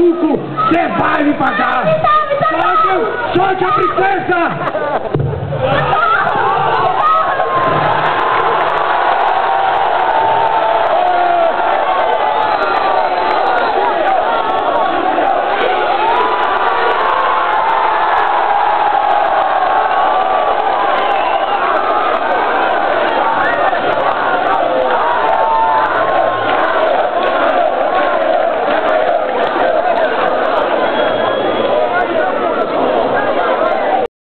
maluco, você vai me pagar! Solte, solte a princesa!